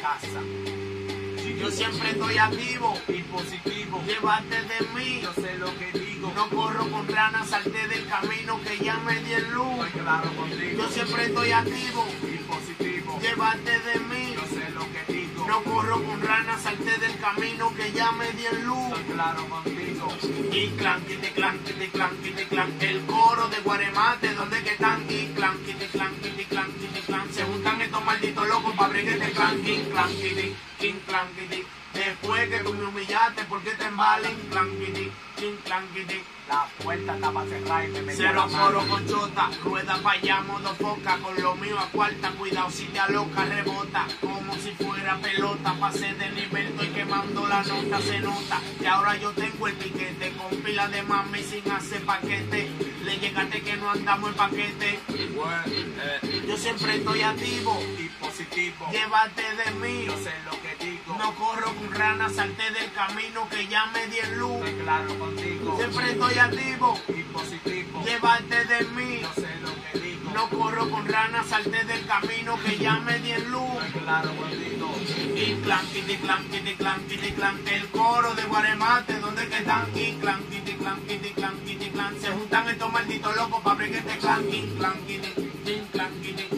pasa? Yo siempre estoy activo, y positivo. llévate de mí. Yo sé lo que digo. No corro con ranas, salté del camino que ya me di en luz. Yo siempre estoy activo, y positivo. llévate de mí. Yo sé lo que digo. No corro con ranas, salté del camino que ya me di en luz. Estoy claro contigo. Y clan, kiti clan, kiti clan, kiti clan. El coro de Guaremate, ¿dónde que están? Para abrir este clan. Clan, king clan, kiti. Después que tú me humillaste, ¿por qué te embalen? Clan, clan. La puerta estaba cerrada y me metí Cero coro con chota, rueda pa' allá, modo foca, con lo mío a cuarta, cuidado si te aloca, rebota, como si fuera pelota, pasé de nivel, estoy quemando la nota, se nota, y ahora yo tengo el piquete, con pila de mami sin hacer paquete, le llegaste que no andamos en paquete, eh, yo siempre estoy activo, y positivo. llévate de mí, Yo sé lo que digo. no corro con ranas, salté del camino que ya me di en luz, Estoy claro contigo. siempre estoy activo, y positivo. llévate de mí. Yo sé lo que corro con ranas, salté del camino que ya me di en luz. Claro contigo. Y clan, kiti clan, kiti clan. El coro de Guaremate, ¿dónde que están? Y clan, clan, kiti clan, clan. Se juntan estos malditos locos para abrir este clan. Y clan, kiti, y clan.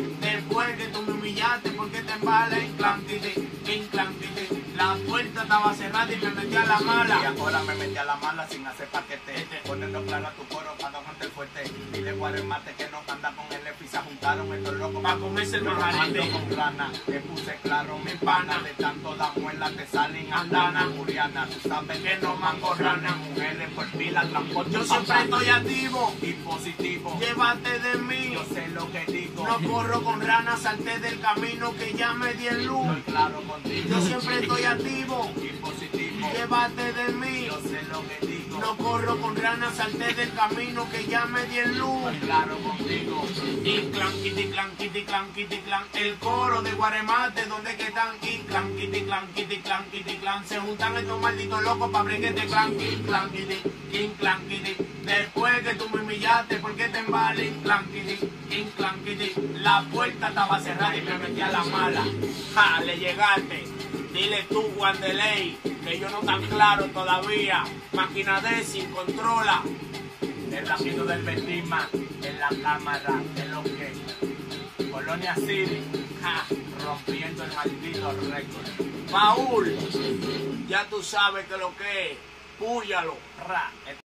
Estaba cerrada y me metí a la Y mala. ahora me metí a la mala sin hacer paquete. Poniendo claro a tu coro para gente fuerte. Dile guaremate que no anda con el EFI. Se juntaron estos locos Pa' comerse el majarete. ando con rana. Te puse claro mi pana. De tanto la muela te salen andanas. Muriana, tú sabes que no mango rana. Mujeres por pila, transporte. Yo siempre estoy activo, y positivo. llévate de mí. Yo No corro con ranas, salté del camino que ya me di en luz. Estoy claro contigo. Yo siempre estoy activo, y positivo. llévate de mí. Yo sé lo que. No corro con ranas, salté del camino que ya me di en luz. Claro contigo. Y clan, kiti clan, kiti clan, kiti clan. El coro de Guaremate, ¿dónde que están? Y clan, kiti clan, kiti clan, kiti clan. Se juntan estos malditos locos para abrir este clan. Y clan, kiti, y clan, kiti. Después que tú me humillaste, ¿por qué te embales? Clan, kiti, y clan, kiti. La puerta estaba cerrada y me metí a la mala. Ja, le llegaste. Dile tú, Guandeley, que yo no tan claro todavía. Máquina de sin controla. El rápido del Betima en la cámara de lo que Colonia City ja, rompiendo el maldito récord. Paul, ya tú sabes que lo que es. Púyalo. Ra,